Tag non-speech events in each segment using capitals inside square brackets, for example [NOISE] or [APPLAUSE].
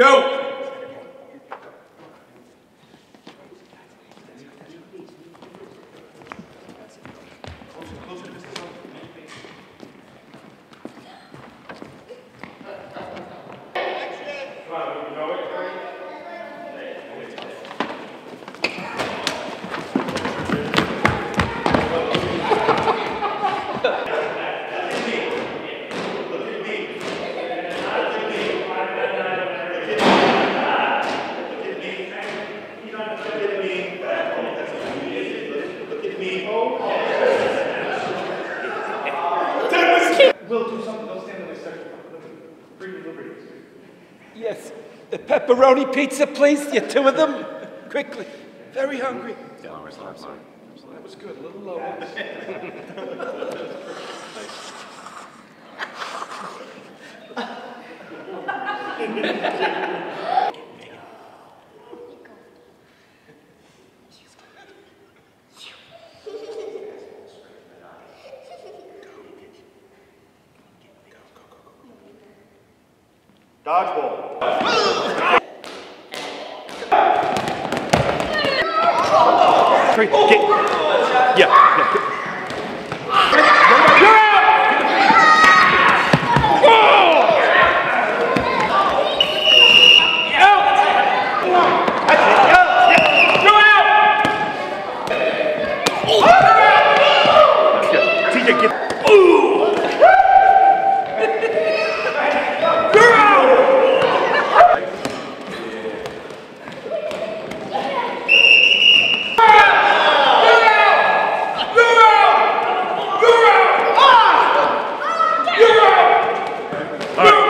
Go! We'll do something, they'll stand in the section. Bring the liberties. Yes. The pepperoni pizza, please. You two of them. Quickly. Very hungry. Yeah, That was good, a little low. Dodgeball. [LAUGHS] Great. Get, yeah, yeah. TJ, get. All right, good.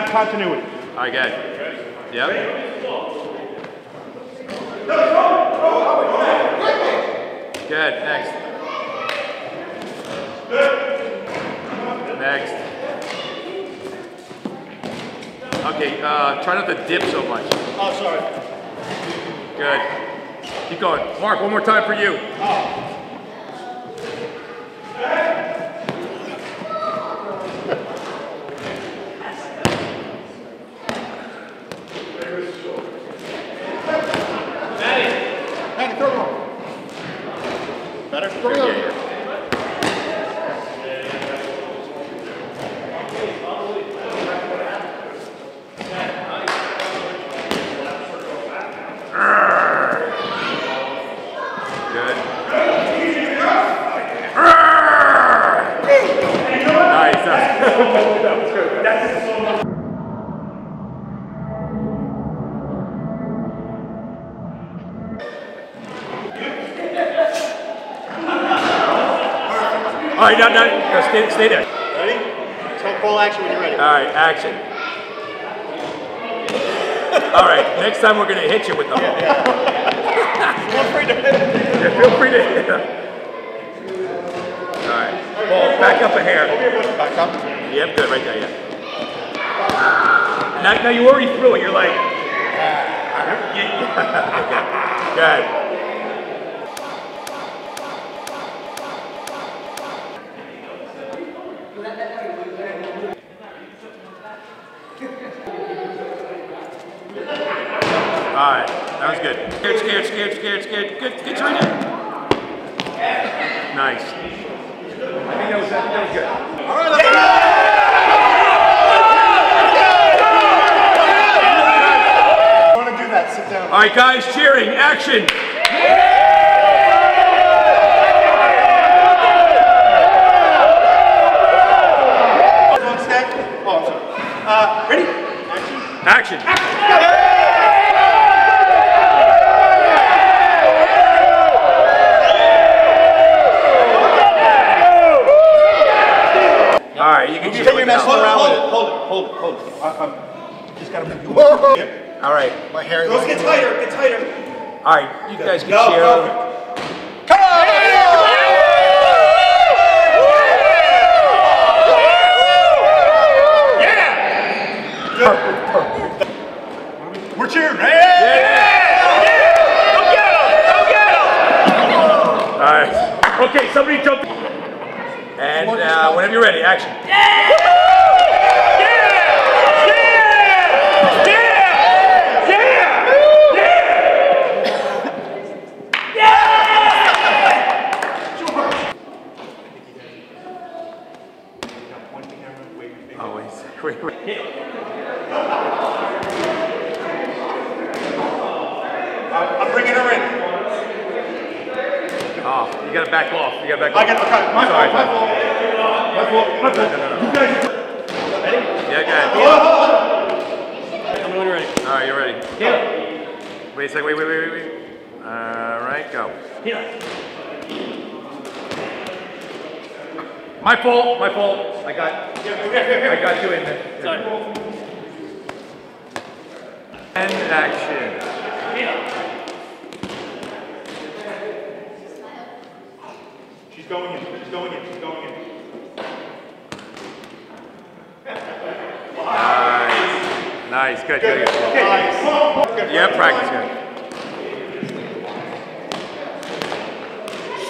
have continuity. I get it. Yep. Good, next. Next. Okay, uh, try not to dip so much. Oh, sorry. Good. Keep going. Mark, one more time for you. Oh. stay, stay there. Ready? So call action when you're ready. All right, action. All right, next time we're going to hit you with the yeah, [LAUGHS] yeah. Feel free to hit. Yeah, feel free to hit him. All right, well, back up a hair. Back up? Yep, good, right there, yeah. Now, now you already threw it, you're like... You, yeah. [LAUGHS] okay, good. All right, that was good. Scared, scared, scared, scared, scared. Good, good turn in. Nice. I think that was, that was good. All right, let's yeah! go. All right, guys, cheering, action. Uh, ready? Action! Alright, you can just take your mess around hold, hold it. Hold it, hold it, hold it. I, I'm just gotta move Alright. My hair is Girls, get tighter, get tighter. Alright, you guys can no, chill. Somebody jump. And uh, whenever you're ready, action. Yeah! Yeah! Yeah! [LAUGHS] Always. [LAUGHS] Wait, wait. I'm bringing her in off. You gotta back off. You gotta back off. I got okay, my fault. My fault. My fault. My fault. No, no, no. You guys. Ready? Yeah, guys. Okay. Oh. Come when you're ready. All right, you're ready. Yeah. Wait a second. Wait, wait, wait, wait, wait. All right, go. Yeah. My fault. My fault. I got. Yeah. I got you in there. Sorry. End action. Yeah. Keep going in, keep going in, keep going in. nice. Nice, good, good, good. good. Nice. good. Yeah, practice good.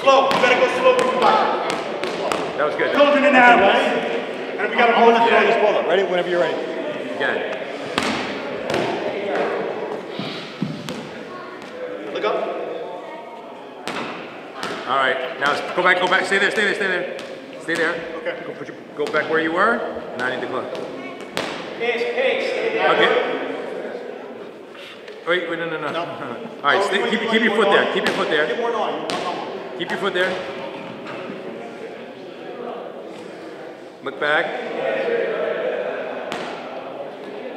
Slow, you gotta go slow with the ball. That was good. Children in the alley. And we got to hold this ball up. Ready? Whenever you're ready. Again. All right, now go back, go back. Stay there, stay there, stay there. Stay there. Okay. Go, put your, go back where you were, and I need to close. Pace, pace, stay there. Okay. Wait, wait, no, no, no. no. All right, oh, stay, keep, keep your foot on. there. Keep your foot there. Keep your foot there. Keep your foot there. Look back.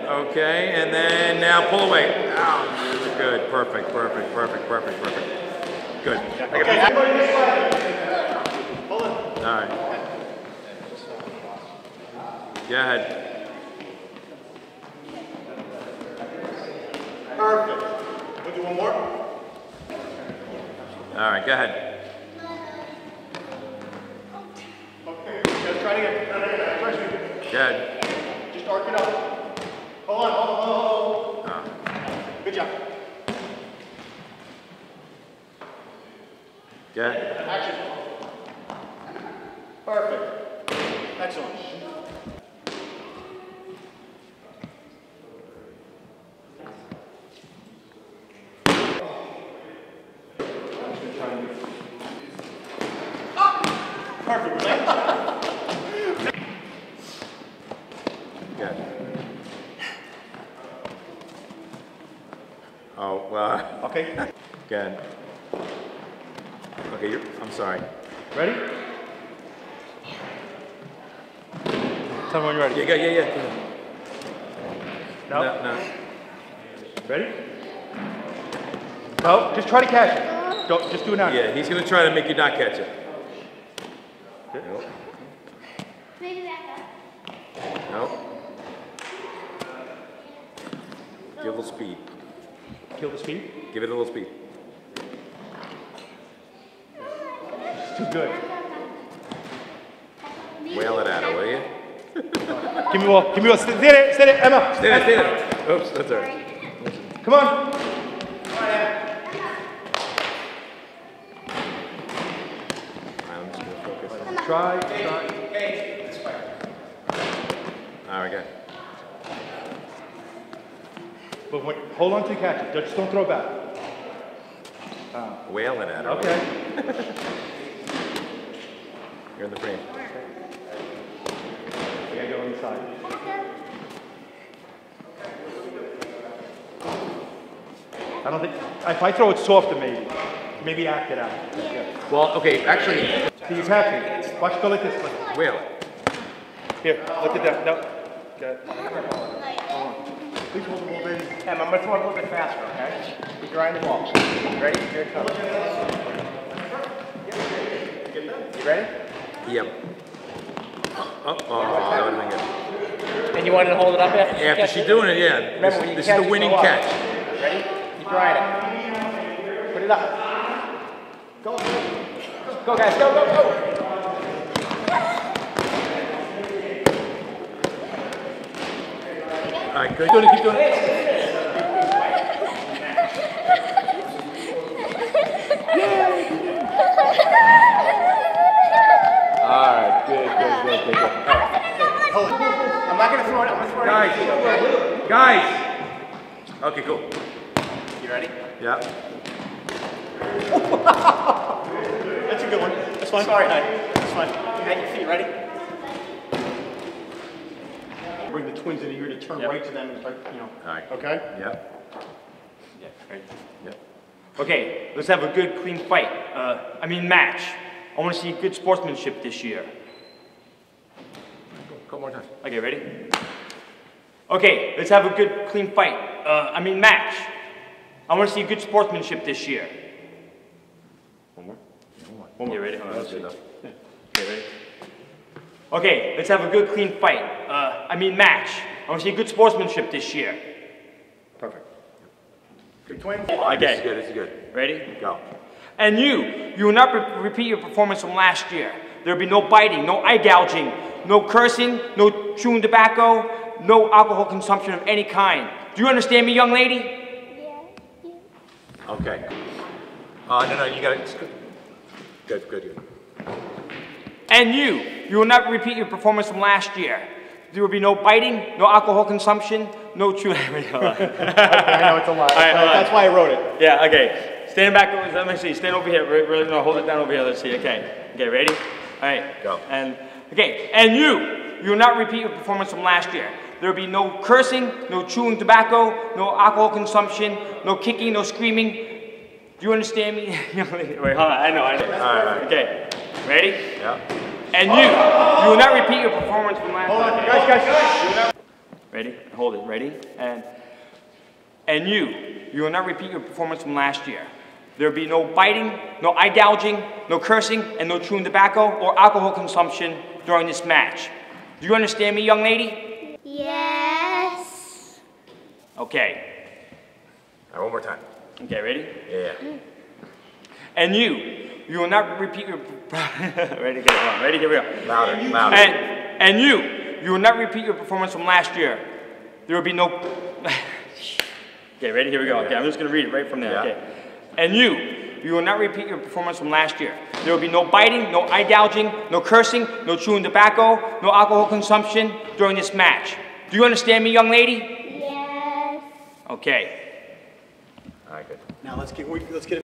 Okay, and then now pull away. Ow. Good, perfect, perfect, perfect, perfect, perfect. Good. Okay, I'm it. All right. Go ahead. Perfect. We'll do one more. All right, go ahead. Okay, just try to get, uh, Good. Just arc it up. Hold on, hold on, hold on. Oh. Good job. Ahead. Action. Perfect. Excellent. Perfect. Relax. Oh, well, Okay. go ahead. Okay, you're, I'm sorry. Ready? Tell me when you're ready. Yeah, go, yeah, yeah. No? No, no. Ready? No, just try to catch it. Don't, just do it now. Yeah, he's gonna try to make you not catch it. Maybe back up. No. Give it a little speed. Kill the speed. Give it a little speed. It's too good. Whale it at her, will you? [LAUGHS] Give me a ball. Give me a ball. Stay there. Stay there. Emma. Stay there, stay there. Oops, that's all right. Come on. I'm just gonna focus on. Try. Try. All right, go. But wait, hold on to the catch it. Just don't throw it back. Whale it at her. Okay. [LAUGHS] You're in the frame. We gotta go inside. I don't think. If I throw it softer, maybe. Maybe act it out. Yeah. Well, okay, actually, See, he's happy. Watch. Go like this. Like, whale. Here. Look at that. No. Good. Please hold the ball, baby. Em, I'm gonna throw it a little bit faster, okay? Keep your eye the ball. Ready? Here it comes. You ready? Yep. Oh, oh, that would have been good. And you wanted to hold it up after? After she's doing it, yeah. This, Remember, when you this catch is the winning catch. Ready? Keep your it. Put it up. Go. Go, guys. Go, go, go. All right, good. Keep doing it, keep doing it. Right, good, good, good, good, good. I'm not gonna throw it. I'm gonna throw it. Guys, guys. Okay, cool. You ready? Yeah. [LAUGHS] That's a good one. That's fine. Sorry, honey. That's fine. At your feet. Ready? Bring the twins in here to turn Yep. right to them and start, you know. All right. Okay? Yeah. Yeah. Ready? Yeah. Okay, let's have a good, clean fight. Uh, I mean, match. I want to see good sportsmanship this year. Couple more times. Okay, ready? Okay, let's have a good, clean fight. Uh, I mean, match. I want to see good sportsmanship this year. One more. One more. You ready? Hold on, That's good enough. Okay, ready? Okay, let's have a good, clean fight. Uh, I mean, match. I want to see good sportsmanship this year. Perfect. Good twin. This is Okay, good, this is good. ready? Go. And you, you will not re- repeat your performance from last year. There will be no biting, no eye gouging, no cursing, no chewing tobacco, no alcohol consumption of any kind. Do you understand me, young lady? Yeah. Okay. Uh, no, no, you got it. Good, good, good. And you, you will not repeat your performance from last year. There will be no biting, no alcohol consumption, no chewing. [LAUGHS] [LAUGHS] okay, I know it's a lot. All right, hold on. That's why I wrote it. yeah, okay. Stand back. Let me see. Stand over here. Re- Really, no, hold it down over here. Let's see. Okay. Okay, ready? All right. Go. And okay. And you, you will not repeat your performance from last year. There will be no cursing, no chewing tobacco, no alcohol consumption, no kicking, no screaming. Do you understand me? [LAUGHS] Wait, hold on. I know. I know. All right, all right. Okay. Ready? Yeah. And you, you will not repeat your performance from last Hold on, year. guys, guys, guys. Ready? Hold it. Ready? And and you, you will not repeat your performance from last year. There will be no biting, no eye gouging, no cursing, and no chewing tobacco or alcohol consumption during this match. Do you understand me, young lady? Yes. Okay. All right, one more time. Okay, ready? Yeah. And you, you will not repeat your. [LAUGHS] ready, get it on. Ready, here we go. Louder, louder. And, and you, you will not repeat your performance from last year. There will be no. [LAUGHS] okay, ready? Here we go. Okay, I'm just gonna read it right from there. Yeah. Okay. And you, you will not repeat your performance from last year. There will be no biting, no eye gouging, no cursing, no chewing tobacco, no alcohol consumption during this match. Do you understand me, young lady? Yes. Okay. All right, good. Now let's get, we- let's get